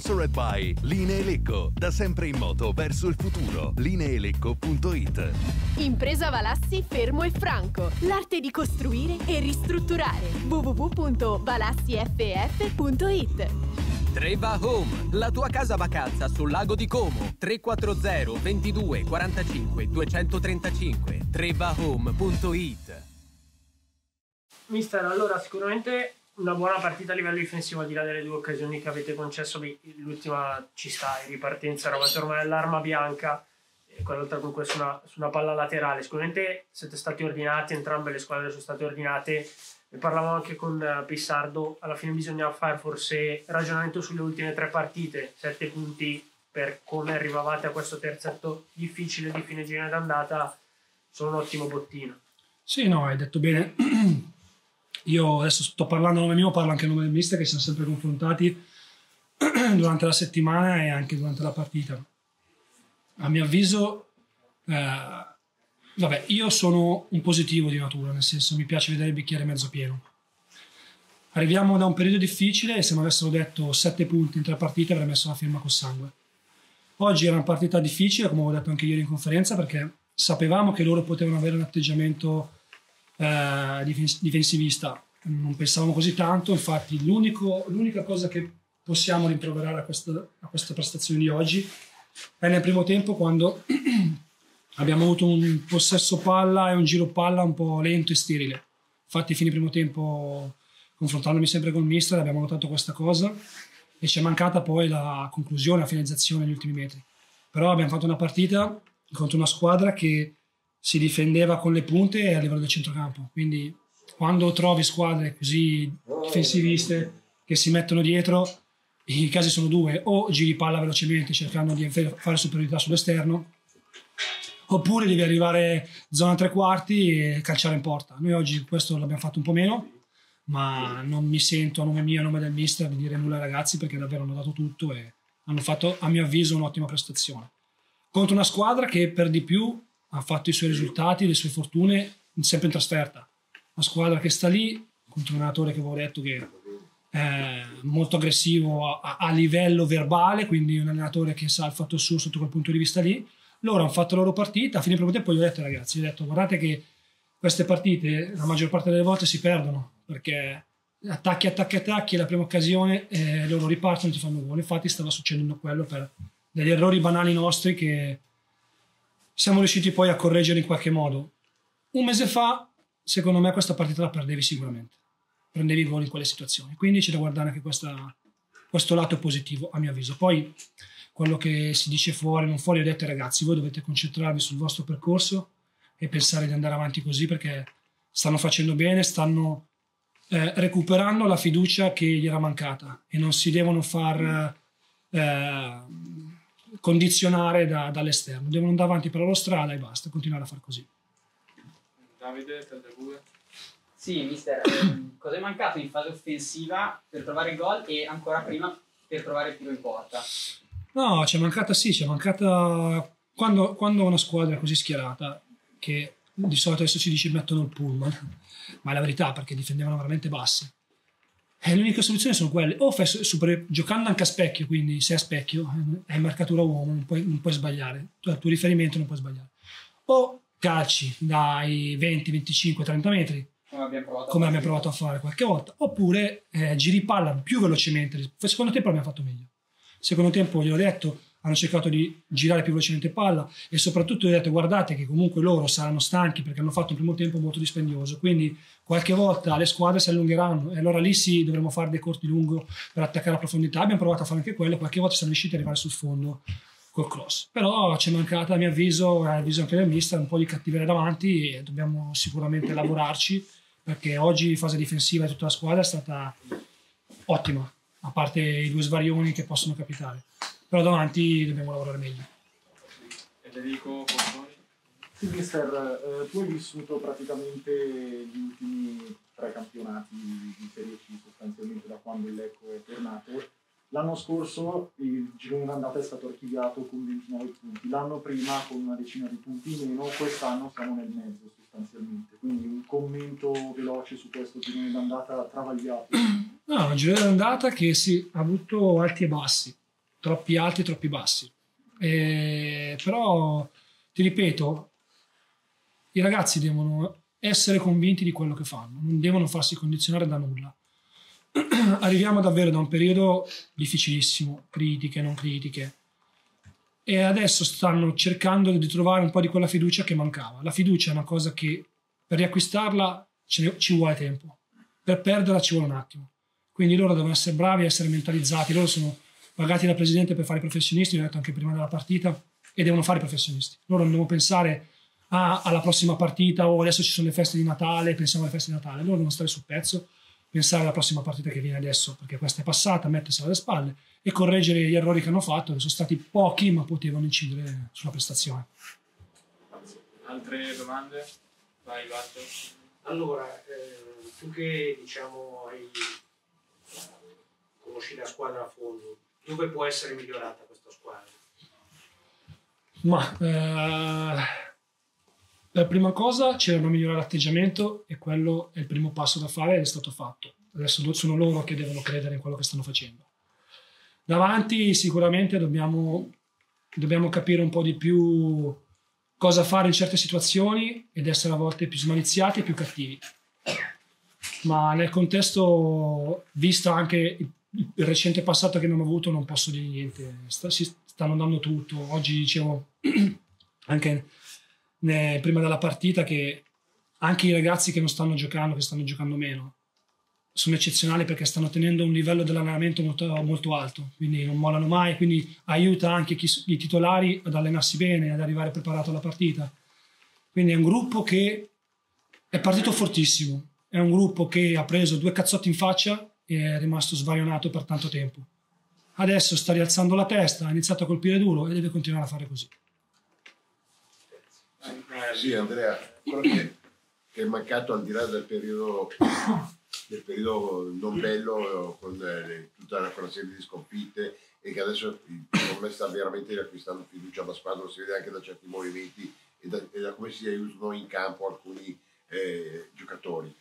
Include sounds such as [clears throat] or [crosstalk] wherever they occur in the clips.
sponsored by Linee Lecco, da sempre in moto verso il futuro. Lineelecco.it Impresa Valassi Fermo e Franco. L'arte di costruire e ristrutturare. www.valassiff.it Treva Home, la tua casa vacanza sul lago di Como. 340 22 45 235 trevahome.it Mister, allora sicuramente una buona partita a livello difensivo al di là delle due occasioni che avete concesso, l'ultima ci sta, in ripartenza eravate ormai all'arma bianca e quell'altra comunque su una, su una palla laterale. Sicuramente siete stati ordinati, entrambe le squadre sono state ordinate. Ne parlavamo anche con uh, Pissardo, alla fine bisogna fare forse ragionamento sulle ultime tre partite, sette punti per come arrivavate a questo terzetto difficile di fine girone d'andata, sono un ottimo bottino. Sì, no, hai detto bene. [clears throat] Io adesso sto parlando a nome mio, parlo anche a nome del mister che siamo sempre confrontati [clears throat] durante la settimana e anche durante la partita. A mio avviso, eh, vabbè, io sono un positivo di natura, nel senso mi piace vedere il bicchiere mezzo pieno. Arriviamo da un periodo difficile e se mi avessero detto sette punti in tre partite avrei messo la firma col sangue. Oggi era una partita difficile, come ho detto anche ieri in conferenza, perché sapevamo che loro potevano avere un atteggiamento eh, difensivista. Non pensavamo così tanto, infatti l'unica cosa che possiamo rimproverare a, questo, a questa prestazione di oggi è nel primo tempo quando [clears throat] abbiamo avuto un possesso palla e un giro palla un po' lento e sterile. Infatti, fine primo tempo, confrontandomi sempre con il mister, abbiamo notato questa cosa e ci è mancata poi la conclusione, la finalizzazione negli ultimi metri. Però abbiamo fatto una partita contro una squadra che si difendeva con le punte a livello del centrocampo. Quindi quando trovi squadre così difensiviste che si mettono dietro, i casi sono due, o giri palla velocemente cercando di fare superiorità sull'esterno, oppure devi arrivare zona tre quarti e calciare in porta. Noi oggi questo l'abbiamo fatto un po' meno, ma non mi sento a nome mio, a nome del mister, di dire nulla ai ragazzi perché davvero hanno dato tutto e hanno fatto, a mio avviso, un'ottima prestazione. Contro una squadra che per di più ha fatto i suoi risultati, le sue fortune sempre in trasferta. Una squadra che sta lì contro un allenatore che avevo detto che è molto aggressivo a, a, livello verbale, quindi un allenatore che sa il fatto suo sotto quel punto di vista lì. Loro hanno fatto la loro partita, a fine primo tempo gli ho detto ragazzi, gli ho detto guardate che queste partite la maggior parte delle volte si perdono perché attacchi, attacchi, attacchi, la prima occasione e loro ripartono e ti fanno gol. Infatti stava succedendo quello per degli errori banali nostri che siamo riusciti poi a correggere in qualche modo. Un mese fa, secondo me, questa partita la perdevi sicuramente. Prendevi gol in quelle situazioni. Quindi c'è da guardare anche questa, questo lato positivo, a mio avviso. Poi quello che si dice fuori, non fuori, ho detto ragazzi, voi dovete concentrarvi sul vostro percorso e pensare di andare avanti così perché stanno facendo bene, stanno eh, recuperando la fiducia che gli era mancata e non si devono far eh, condizionare da, dall'esterno, devono andare avanti per la loro strada e basta, continuare a fare così. Davide, Taldabue. Sì, mister, ehm, cosa è mancato in fase offensiva per trovare il gol e ancora prima per trovare il tiro in porta? No, c'è mancata sì, c'è mancata quando, quando una squadra è così schierata che di solito adesso si dice mettono il pullman, ma è la verità perché difendevano veramente bassi e le uniche soluzioni sono quelle, o fai super, giocando anche a specchio, quindi sei a specchio, hai marcatura uomo, non puoi, non puoi sbagliare, tu, il tuo riferimento non puoi sbagliare. O calci dai 20, 25, 30 metri, come abbiamo provato, come abbiamo provato a fare qualche volta, oppure eh, giri palla più velocemente. Secondo tempo abbiamo fatto meglio. Secondo tempo, gliel'ho detto, hanno cercato di girare più velocemente palla e soprattutto ho detto guardate che comunque loro saranno stanchi perché hanno fatto un primo tempo molto dispendioso quindi qualche volta le squadre si allungheranno e allora lì sì dovremo fare dei corti lungo per attaccare a profondità. Abbiamo provato a fare anche quello qualche volta siamo riusciti ad arrivare sul fondo col cross. Però ci è mancata a mio avviso a avviso anche del mister un po' di cattiveria davanti e dobbiamo sicuramente lavorarci perché oggi fase difensiva di tutta la squadra è stata ottima a parte i due svarioni che possono capitare però davanti dobbiamo lavorare meglio. Federico Sì, mister, eh, tu hai vissuto praticamente gli ultimi tre campionati di Serie C sostanzialmente da quando il Lecco è tornato. L'anno scorso il girone d'andata è stato archiviato con 29 punti, l'anno prima con una decina di punti in meno, quest'anno siamo nel mezzo sostanzialmente. Quindi un commento veloce su questo girone d'andata travagliato. [clears throat] No, un giro d'andata che sì, ha avuto alti e bassi, troppi alti e troppi bassi. E, però, ti ripeto, i ragazzi devono essere convinti di quello che fanno, non devono farsi condizionare da nulla. [clears throat] Arriviamo davvero da un periodo difficilissimo, critiche, non critiche, e adesso stanno cercando di trovare un po' di quella fiducia che mancava. La fiducia è una cosa che per riacquistarla ci vuole tempo, per perderla ci vuole un attimo. Quindi loro devono essere bravi, essere mentalizzati, loro sono pagati dal presidente per fare i professionisti, l'ho detto anche prima della partita, e devono fare i professionisti. Loro non devono pensare ah, alla prossima partita o adesso ci sono le feste di Natale, pensiamo alle feste di Natale. Loro devono stare sul pezzo, pensare alla prossima partita che viene adesso, perché questa è passata, mettersela alle spalle e correggere gli errori che hanno fatto, che sono stati pochi ma potevano incidere sulla prestazione. Altre domande? Vai, Vatto. Allora, eh, tu che diciamo hai conosci la squadra a fondo, dove può essere migliorata questa squadra? Ma eh, per prima cosa c'era da migliorare l'atteggiamento e quello è il primo passo da fare ed è stato fatto. Adesso sono loro che devono credere in quello che stanno facendo. Davanti sicuramente dobbiamo, dobbiamo capire un po' di più cosa fare in certe situazioni ed essere a volte più smaliziati e più cattivi. Ma nel contesto, visto anche il il recente passato che abbiamo avuto non posso dire niente, Sta, si stanno dando tutto. Oggi dicevo [clears throat] anche ne, prima della partita che anche i ragazzi che non stanno giocando, che stanno giocando meno, sono eccezionali perché stanno tenendo un livello dell'allenamento molto, molto alto, quindi non mollano mai, quindi aiuta anche chi, i titolari ad allenarsi bene, ad arrivare preparato alla partita. Quindi è un gruppo che è partito fortissimo, è un gruppo che ha preso due cazzotti in faccia è rimasto svarionato per tanto tempo. Adesso sta rialzando la testa, ha iniziato a colpire duro e deve continuare a fare così. Sì, Andrea, quello che, che è mancato al di là del periodo, del periodo non bello con eh, tutta quella serie di sconfitte e che adesso secondo me sta veramente riacquistando fiducia alla squadra, lo si vede anche da certi movimenti e da, e da come si aiutano in campo alcuni eh, giocatori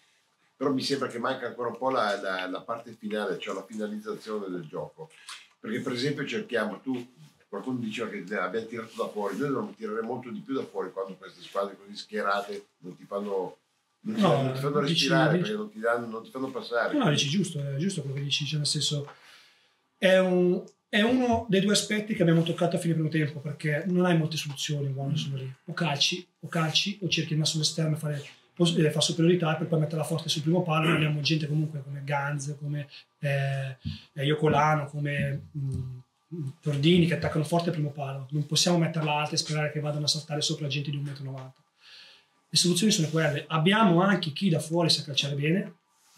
però mi sembra che manca ancora un po' la, la, la parte finale, cioè la finalizzazione del gioco. Perché per esempio cerchiamo, tu qualcuno diceva che abbiamo tirato da fuori, noi dobbiamo tirare molto di più da fuori quando queste squadre così schierate non ti fanno, non ti, no, non ti fanno respirare dici, perché non ti, danno, non ti, fanno passare. No, dici giusto, è giusto quello che dici, cioè nel senso è, un, è, uno dei due aspetti che abbiamo toccato a fine primo tempo perché non hai molte soluzioni quando sono lì, o calci, o calci, o cerchi di andare sull'esterno a fare fa superiorità per poi metterla forte sul primo palo. Abbiamo gente comunque come Ganz, come eh, Iocolano, come mh, mm, Tordini che attaccano forte il primo palo. Non possiamo metterla alta e sperare che vadano a saltare sopra gente di 1,90 m. Le soluzioni sono quelle. Abbiamo anche chi da fuori sa calciare bene,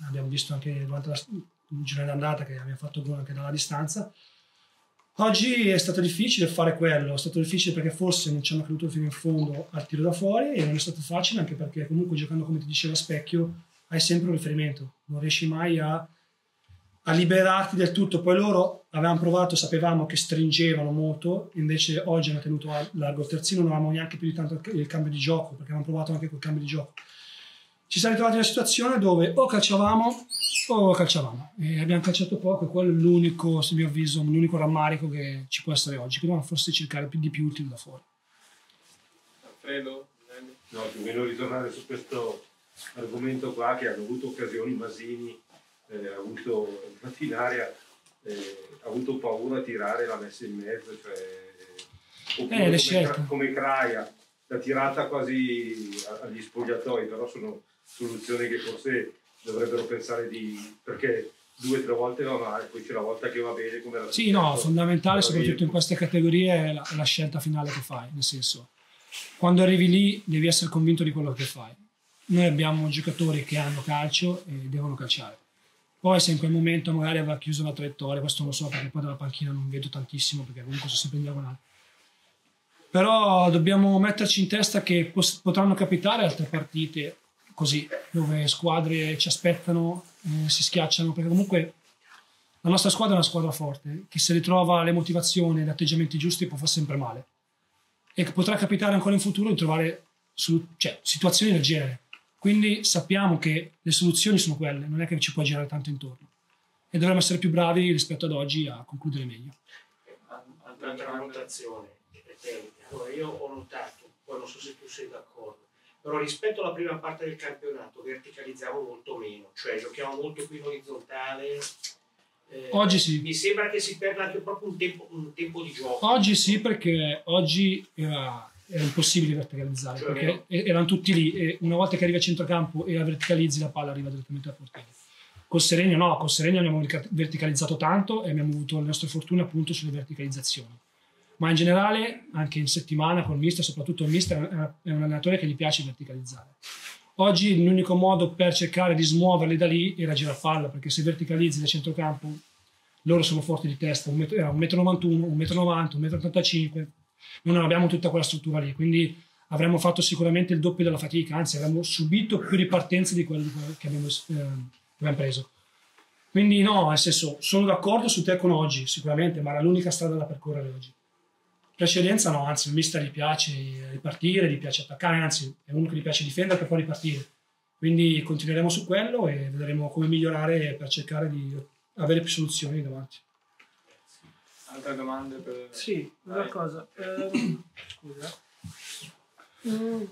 abbiamo visto anche durante la giornata d'andata che abbiamo fatto gol anche dalla distanza Oggi è stato difficile fare quello, è stato difficile perché forse non ci hanno creduto fino in fondo al tiro da fuori e non è stato facile anche perché comunque giocando come ti diceva Specchio hai sempre un riferimento, non riesci mai a, a liberarti del tutto. Poi loro avevamo provato, sapevamo che stringevano molto, invece oggi hanno tenuto largo il terzino, non avevamo neanche più di tanto il cambio di gioco perché avevamo provato anche col cambio di gioco. Ci siamo ritrovati in una situazione dove o calciavamo o calciavamo e abbiamo calciato poco e quello è l'unico, se mio avviso, l'unico rammarico che ci può essere oggi, dobbiamo forse cercare più di più il tiro da fuori. Alfredo? No, più o meno ritornare su questo argomento qua che hanno avuto occasioni Masini, eh, ha avuto Mattinaria, eh, ha avuto paura a tirare la messa in mezzo, cioè, eh, come, come Craia, la tirata quasi agli spogliatoi, però sono soluzioni che forse dovrebbero pensare di... perché due o tre volte va male, poi c'è la volta che va bene come la Sì, no, fondamentale soprattutto in queste categorie è la, è la, scelta finale che fai, nel senso, quando arrivi lì devi essere convinto di quello che fai. Noi abbiamo giocatori che hanno calcio e devono calciare. Poi se in quel momento magari aveva chiuso la traiettoria, questo non lo so perché poi dalla panchina non vedo tantissimo perché comunque sono sempre in diagonale. Però dobbiamo metterci in testa che potranno capitare altre partite così, dove squadre ci aspettano, eh, si schiacciano, perché comunque la nostra squadra è una squadra forte, che se ritrova le motivazioni e gli atteggiamenti giusti può far sempre male. E che potrà capitare ancora in futuro di trovare cioè, situazioni del genere. Quindi sappiamo che le soluzioni sono quelle, non è che ci può girare tanto intorno. e dovremmo essere più bravi rispetto ad oggi a concludere meglio. Un'altra notazione tecnica. Allora, io ho notato, poi non so se tu sei d'accordo, però rispetto alla prima parte del campionato verticalizziamo molto meno, cioè giochiamo molto più in orizzontale. Eh, Oggi sì. Mi sembra che si perda anche proprio un tempo, un tempo di gioco. Oggi sì, perché oggi era, era impossibile verticalizzare, Cioè, perché erano tutti lì e una volta che arrivi a centrocampo e la verticalizzi la palla arriva direttamente al portiere. Col Serenio no, col Serenio abbiamo vertica- verticalizzato tanto e abbiamo avuto le nostre fortune appunto sulle verticalizzazioni. Ma in generale, anche in settimana col mister, soprattutto il mister è- un allenatore che gli piace verticalizzare. Oggi l'unico modo per cercare di smuoverli da lì era girare palla, perché se verticalizzi da centrocampo, loro sono forti di testa, un metro- era 1,91 m, 1,90 m, 1,85 m, non abbiamo tutta quella struttura lì, quindi avremmo fatto sicuramente il doppio della fatica, anzi avremmo subito più ripartenze di quelle che abbiamo, eh, abbiamo preso. Quindi no, nel senso, sono d'accordo su te con oggi, sicuramente, ma era l'unica strada da percorrere oggi. Precedenza no, anzi, il mister gli piace ripartire, gli piace attaccare, anzi è uno che gli piace difendere per poi ripartire. Quindi continueremo su quello e vedremo come migliorare per cercare di avere più soluzioni davanti. Altre domande per... Sì, una cosa. ehm, [coughs] scusa. Mm,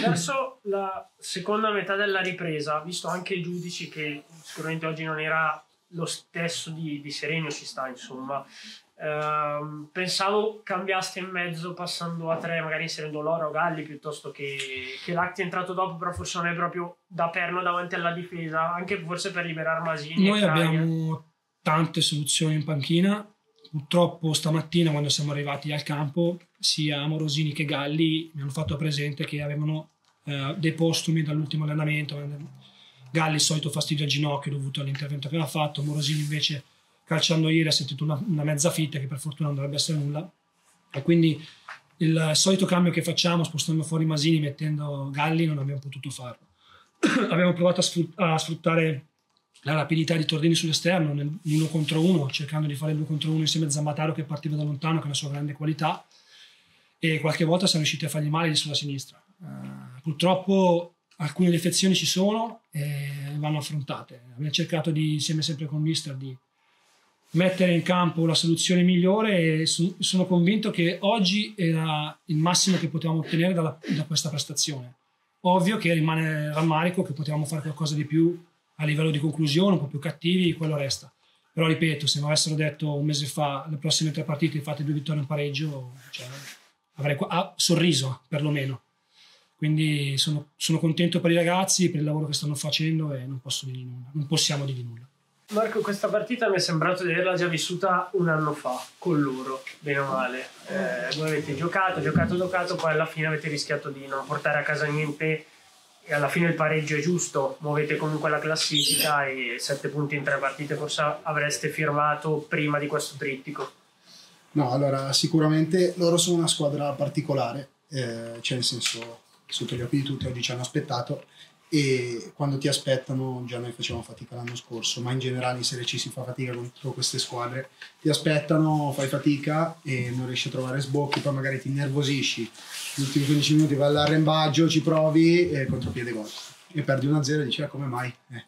verso la seconda metà della ripresa, visto anche i giudici che sicuramente oggi non era lo stesso di, di Serenio, ci sta insomma. Ehm, pensavo cambiaste in mezzo passando a tre, magari inserendo Loro o Galli piuttosto che, che Lacti è entrato dopo, però forse non è proprio da perno davanti alla difesa, anche forse per liberare Masini. Noi abbiamo tante soluzioni in panchina. Purtroppo stamattina quando siamo arrivati al campo sia Morosini che Galli mi hanno fatto presente che avevano eh, dei postumi dall'ultimo allenamento. Galli solito fastidio al ginocchio dovuto all'intervento che aveva fatto, Morosini invece calciando ieri ha sentito una, una mezza fitta che per fortuna non dovrebbe essere nulla. E quindi il solito cambio che facciamo spostando fuori Masini mettendo Galli non abbiamo potuto farlo. [clears throat] abbiamo provato a, sfrut- a sfruttare la rapidità di Tordini sull'esterno nell'uno contro uno, cercando di fare due contro uno insieme a Zammataro che partiva da lontano, che è una sua grande qualità, e qualche volta siamo riusciti a fargli male sulla sinistra. Eh, purtroppo alcune defezioni ci sono e vanno affrontate. Abbiamo cercato di, insieme sempre con Mister, di mettere in campo la soluzione migliore e sono convinto che oggi era il massimo che potevamo ottenere dalla- da questa prestazione. Ovvio che rimane rammarico che potevamo fare qualcosa di più a livello di conclusione, un po' più cattivi, quello resta. Però ripeto, se mi avessero detto un mese fa le prossime tre partite fate due vittorie in pareggio, cioè, avrei ah, sorriso perlomeno. Quindi sono, sono contento per i ragazzi, per il lavoro che stanno facendo e non posso dirgli nulla, non possiamo dirgli nulla. Marco, questa partita mi è sembrato di averla già vissuta un anno fa con loro, bene o male. Eh, voi avete giocato, giocato, giocato, poi alla fine avete rischiato di non portare a casa niente e alla fine il pareggio è giusto, muovete comunque la classifica e sette punti in tre partite forse avreste firmato prima di questo trittico. No, allora sicuramente loro sono una squadra particolare, eh, cioè nel senso sotto gli occhi di tutti oggi ci hanno aspettato e quando ti aspettano già noi facevamo fatica l'anno scorso, ma in generale in Serie C si fa fatica contro queste squadre, ti aspettano, fai fatica e non riesci a trovare sbocchi, poi magari ti innervosisci, gli ultimi 15 minuti vai all'arrembaggio, ci provi e contropiede gol e perdi 1-0 e dici ah, come mai? Eh.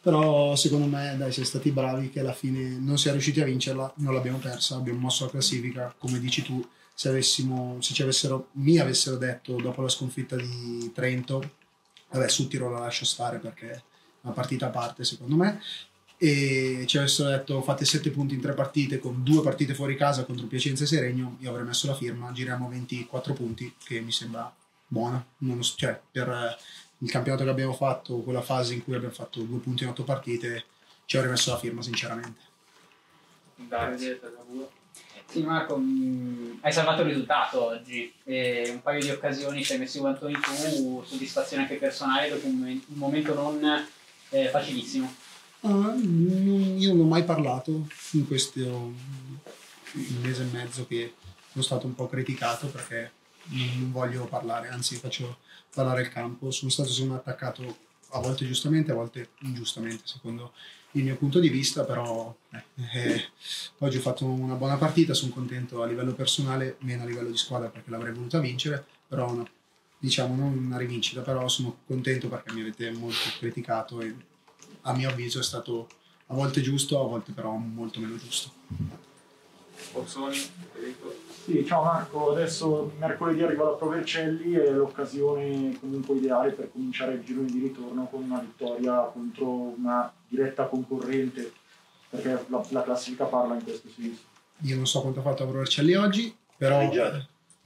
Però secondo me dai siamo stati bravi che alla fine non siamo riusciti a vincerla, non l'abbiamo persa, abbiamo mosso la classifica, come dici tu, se, avessimo, se ci avessero, mi avessero detto dopo la sconfitta di Trento, vabbè su tiro la lascio stare perché è una partita a parte secondo me, e ci avessero detto fate 7 punti in 3 partite con due partite fuori casa contro Piacenza e Seregno, io avrei messo la firma, giriamo 24 punti che mi sembra buona, non cioè per eh, il campionato che abbiamo fatto, quella fase in cui abbiamo fatto due punti in 8 partite, ci avrei messo la firma sinceramente. Sì, Marco, mh, hai salvato il risultato oggi. E un paio di occasioni ci hai messo quanto Antoni tu, soddisfazione anche personale dopo un, momen- un momento non eh, facilissimo. Ah, io non ho mai parlato in questo un mese e mezzo che sono stato un po' criticato perché non voglio parlare, anzi faccio parlare il campo. Sono stato me attaccato a volte giustamente, a volte ingiustamente, secondo il mio punto di vista, però eh, eh, oggi ho fatto una buona partita, sono contento a livello personale, meno a livello di squadra perché l'avrei voluta vincere, però una- diciamo non una rivincita, però sono contento perché mi avete molto criticato e a mio avviso è stato a volte giusto, a volte però molto meno giusto. Bozzoni, Federico. Sì, ciao Marco, adesso mercoledì arriva la Provercelli e è l'occasione comunque ideale per cominciare il girone di ritorno con una vittoria contro una diretta concorrente, perché la, la classifica parla in questo senso. Io non so quanto ha fatto a Provercelli oggi, però...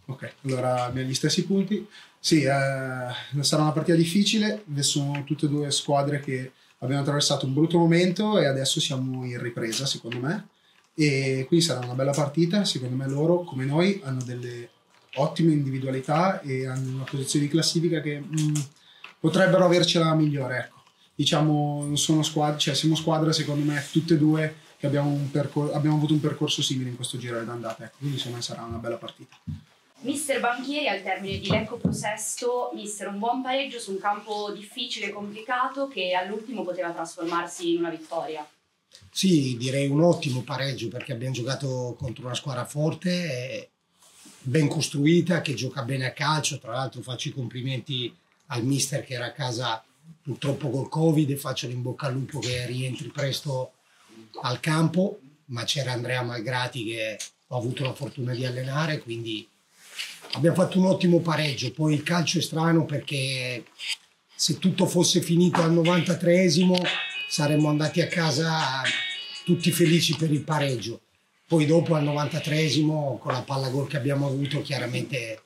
Ok, allora abbiamo gli stessi punti. Sì, eh, sarà una partita difficile, sono tutte e due squadre che abbiamo attraversato un brutto momento e adesso siamo in ripresa, secondo me. E quindi sarà una bella partita, secondo me loro, come noi, hanno delle ottime individualità e hanno una posizione di classifica che mh, potrebbero avercela migliore, ecco. Diciamo, sono squadre, cioè siamo squadre, secondo me, tutte e due che abbiamo, percor- abbiamo avuto un percorso simile in questo giro d'andata, ecco. Quindi me sarà una bella partita. Mister Banchieri al termine di Lecco Prosesto, mister un buon pareggio su un campo difficile e complicato che all'ultimo poteva trasformarsi in una vittoria. Sì, direi un ottimo pareggio perché abbiamo giocato contro una squadra forte, ben costruita, che gioca bene a calcio. Tra l'altro faccio i complimenti al mister che era a casa purtroppo col Covid e faccio l'in bocca al lupo che rientri presto al campo, ma c'era Andrea Malgrati che ho avuto la fortuna di allenare, quindi abbiamo fatto un ottimo pareggio. Poi il calcio è strano perché se tutto fosse finito al 93esimo saremmo andati a casa tutti felici per il pareggio. Poi dopo al 93esimo con la palla gol che abbiamo avuto chiaramente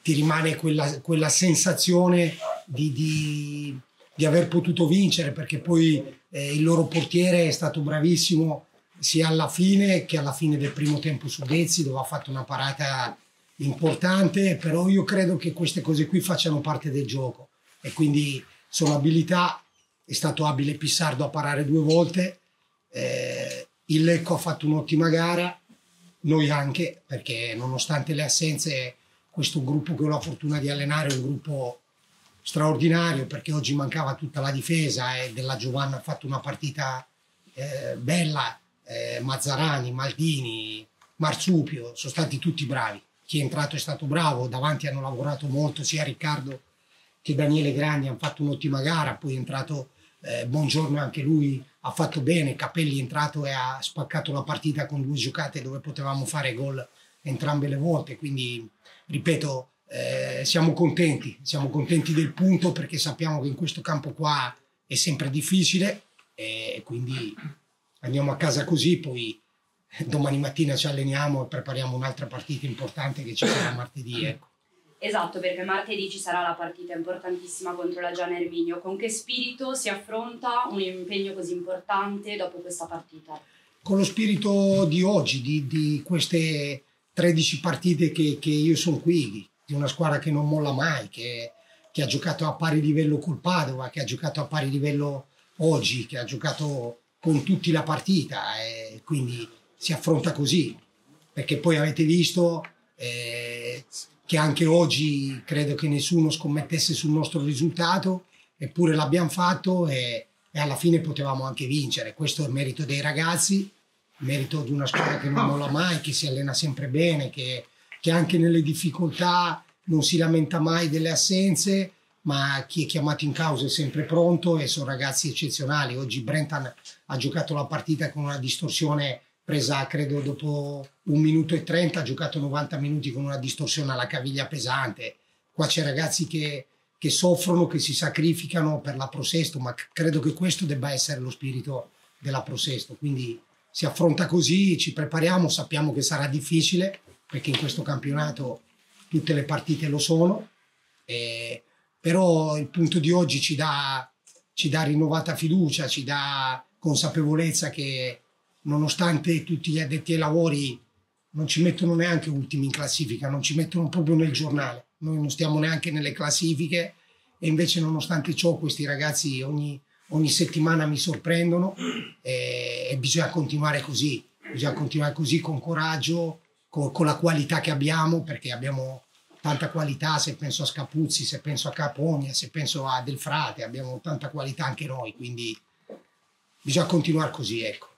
ti rimane quella, quella sensazione di, di, di, aver potuto vincere perché poi eh, il loro portiere è stato bravissimo sia alla fine che alla fine del primo tempo su Dezzi dove ha fatto una parata importante, però io credo che queste cose qui facciano parte del gioco e quindi sono abilità, è stato abile Pissardo a parare due volte, eh, il Lecco ha fatto un'ottima gara, noi anche, perché nonostante le assenze questo gruppo che ho la fortuna di allenare è un gruppo straordinario perché oggi mancava tutta la difesa e della Giovanna ha fatto una partita eh, bella, eh, Mazzarani, Maldini, Marsupio, sono stati tutti bravi. Chi è entrato è stato bravo, davanti hanno lavorato molto sia Riccardo che Daniele Grandi, hanno fatto un'ottima gara, poi è entrato eh, Buongiorno anche lui, ha fatto bene, Capelli è entrato e ha spaccato la partita con due giocate dove potevamo fare gol entrambe le volte, quindi ripeto, eh, siamo contenti, siamo contenti del punto perché sappiamo che in questo campo qua è sempre difficile e quindi andiamo a casa così, poi domani mattina ci alleniamo e prepariamo un'altra partita importante che ci sarà martedì. Ecco. Esatto, perché martedì ci sarà la partita importantissima contro la Giana Erminio. Con che spirito si affronta un impegno così importante dopo questa partita? Con lo spirito di oggi, di, di queste 13 partite che, che, io sono qui, di una squadra che non molla mai, che, che ha giocato a pari livello col Padova, che ha giocato a pari livello oggi, che ha giocato con tutti la partita e quindi si affronta così, perché poi avete visto eh, che anche oggi credo che nessuno scommettesse sul nostro risultato, eppure l'abbiamo fatto e, e alla fine potevamo anche vincere. Questo è il merito dei ragazzi, merito di una squadra che non molla mai, che si allena sempre bene, che, che anche nelle difficoltà non si lamenta mai delle assenze, ma chi è chiamato in causa è sempre pronto e sono ragazzi eccezionali. Oggi Brentan ha giocato la partita con una distorsione presa credo dopo un minuto e trenta, ha giocato 90 minuti con una distorsione alla caviglia pesante. Qua c'è ragazzi che, che soffrono, che si sacrificano per la Prosesto, ma credo che questo debba essere lo spirito della Prosesto. Quindi si affronta così, ci prepariamo, sappiamo che sarà difficile, perché in questo campionato tutte le partite lo sono, eh, però il punto di oggi ci dà, ci dà rinnovata fiducia, ci dà consapevolezza che nonostante tutti gli addetti ai lavori non ci mettono neanche ultimi in classifica, non ci mettono proprio nel giornale. Noi non stiamo neanche nelle classifiche e invece nonostante ciò questi ragazzi ogni, ogni settimana mi sorprendono e, e, bisogna continuare così, bisogna continuare così con coraggio, con, con, la qualità che abbiamo, perché abbiamo tanta qualità, se penso a Scapuzzi, se penso a Caponia, se penso a Del Frate, abbiamo tanta qualità anche noi, quindi bisogna continuare così, ecco.